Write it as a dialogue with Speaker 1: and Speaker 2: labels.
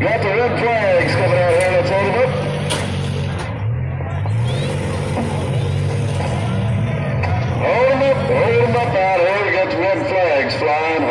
Speaker 1: Got the red flags coming out here. Let's hold them up. Hold them up. Hold them up out here. We got the red flags flying.